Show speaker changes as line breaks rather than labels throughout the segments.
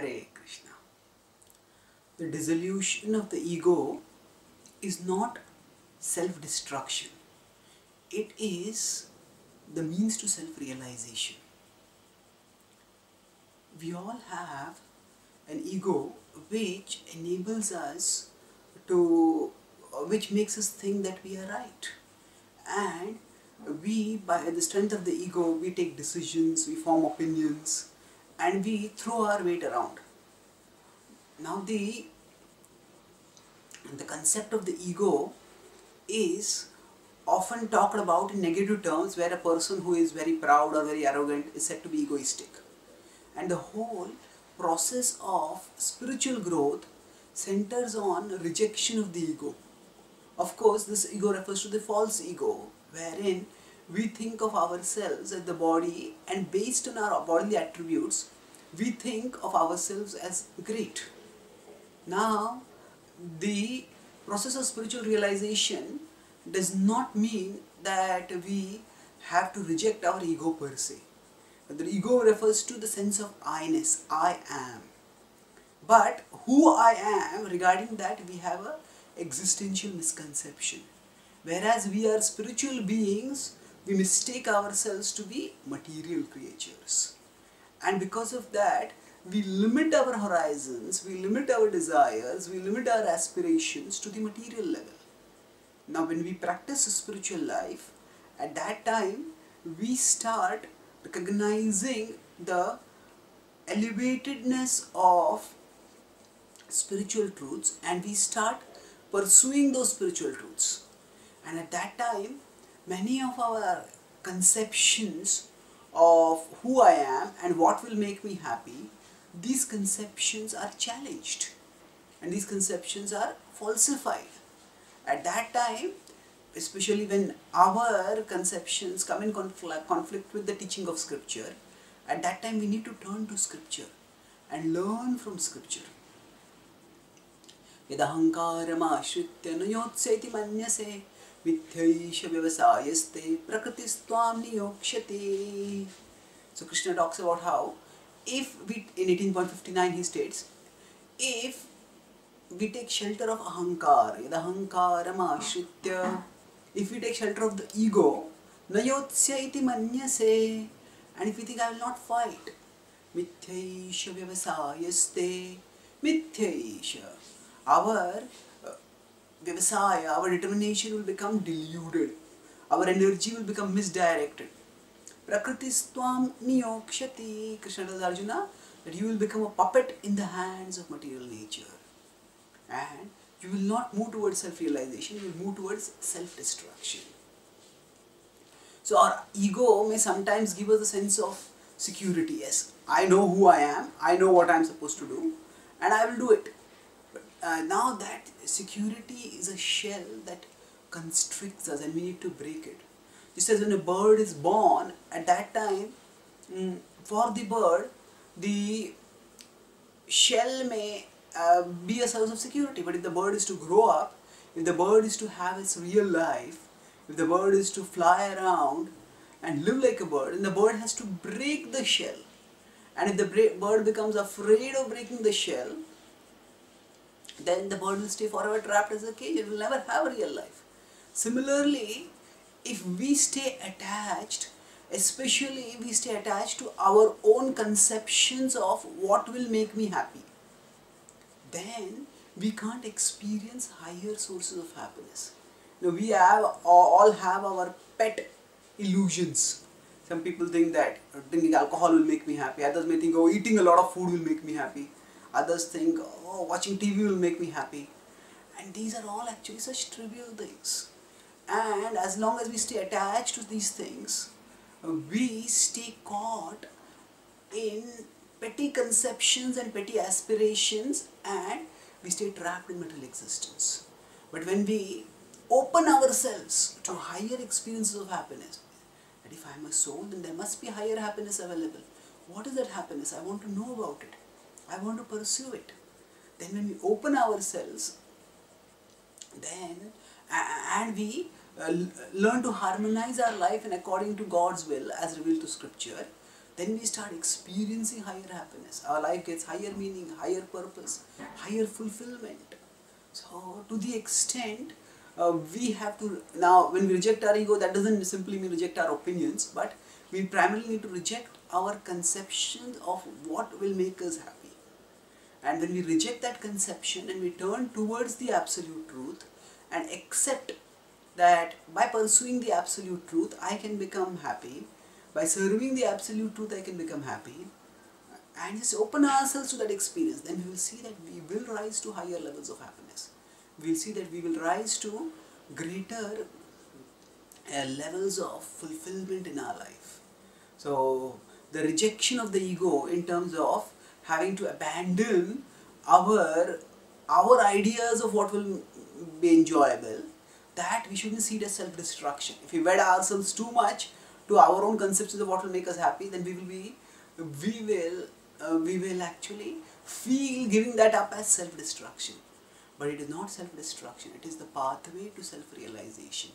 Hare Krishna. The dissolution of the ego is not self destruction, it is the means to self realization. We all have an ego which enables us to, which makes us think that we are right. And we, by the strength of the ego, we take decisions, we form opinions, and we throw our weight around. Now, the the concept of the ego is often talked about in negative terms, where a person who is very proud or very arrogant is said to be egoistic. And the whole process of spiritual growth centers on rejection of the ego. Of course, this ego refers to the false ego, wherein we think of ourselves as the body and based on our bodily attributes, we think of ourselves as great. Now, the process of spiritual realization does not mean that we have to reject our ego per se. The ego refers to the sense of I-ness, I am. But who I am, regarding that we have a existential misconception. Whereas we are spiritual beings, we mistake ourselves to be material creatures. And because of that, we limit our horizons, we limit our desires, we limit our aspirations to the material level. Now, when we practice spiritual life, at that time we start recognizing the elevatedness of spiritual truths and we start pursuing those spiritual truths. And at that time, many of our conceptions of who I am and what will make me happy, these conceptions are challenged and these conceptions are falsified. At that time, especially when our conceptions come in conflict with the teaching of scripture, at that time we need to turn to scripture and learn from scripture. यदहङ्कारमाश्रित्य न योत्सेति मन्यसे मिथ्यैष व्यवसायस्ते प्रकृतिस्त्वां नियोक्ष्यति So Krishna talks about how if we, in 18.59 he states, if we take shelter of ahankar, yadahankaram ashritya, if we take shelter of the ego, nayotsya iti manyase, and if we think I will not fight, mithyaisha vyavasayaste, mithyaisha, our uh, vyavasaya, our determination will become deluded, our energy will become misdirected. Prakritistvam niyokshati, Krishna tells Arjuna that you will become a puppet in the hands of material nature and you will not move towards self-realization, you will move towards self-destruction. So our ego may sometimes give us a sense of security. Yes, I know who I am, I know what I am supposed to do, and I will do it. Uh, now that security is a shell that constricts us and we need to break it. Just as when a bird is born, at that time, mm, for the bird, the shell may uh, be a source of security. But if the bird is to grow up, if the bird is to have its real life, if the bird is to fly around and live like a bird, then the bird has to break the shell. And if the bird becomes afraid of breaking the shell, then the bird will stay forever trapped as a cage. It will never have a real life. Similarly, if we stay attached, especially if we stay attached to our own conceptions of what will make me happy, then we can't experience higher sources of happiness. Now we have all have our pet illusions. Some people think that drinking alcohol will make me happy. Others may think, oh, eating a lot of food will make me happy. Others think, oh, watching TV will make me happy. And these are all actually such trivial things. And as long as we stay attached to these things, we stay caught in petty conceptions and petty aspirations and we stay trapped in material existence. But when we open ourselves to higher experiences of happiness, that if I am a soul, then there must be higher happiness available. What is that happiness? I want to know about it. I want to pursue it. Then when we open ourselves, then and we uh, learn to harmonize our life and according to God's will as revealed to scripture, then we start experiencing higher happiness. Our life gets higher meaning, higher purpose, higher fulfillment. So, to the extent uh, we have to now, when we reject our ego, that doesn't simply mean reject our opinions, but we primarily need to reject our conception of what will make us happy. And when we reject that conception and we turn towards the absolute truth and accept that by pursuing the absolute truth, I can become happy. By serving the absolute truth, I can become happy. And just open ourselves to that experience, then we will see that we will rise to higher levels of happiness. We will see that we will rise to greater uh, levels of fulfillment in our life. So, the rejection of the ego in terms of having to abandon our our ideas of what will be enjoyable that we shouldn't see it as self-destruction. If we wed ourselves too much to our own conceptions of what will make us happy then we will be we will uh, we will actually feel giving that up as self-destruction. But it is not self-destruction. It is the pathway to self-realization.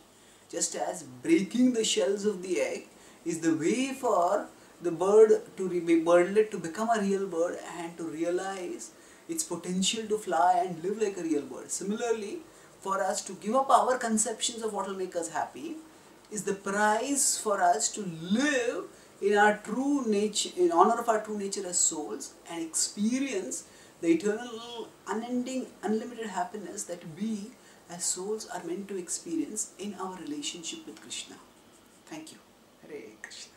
Just as breaking the shells of the egg is the way for the bird to be birdlet to become a real bird and to realize its potential to fly and live like a real bird. Similarly, for us to give up our conceptions of what will make us happy is the price for us to live in our true nature, in honor of our true nature as souls and experience the eternal, unending, unlimited happiness that we as souls are meant to experience in our relationship with Krishna. Thank you. Hare Krishna.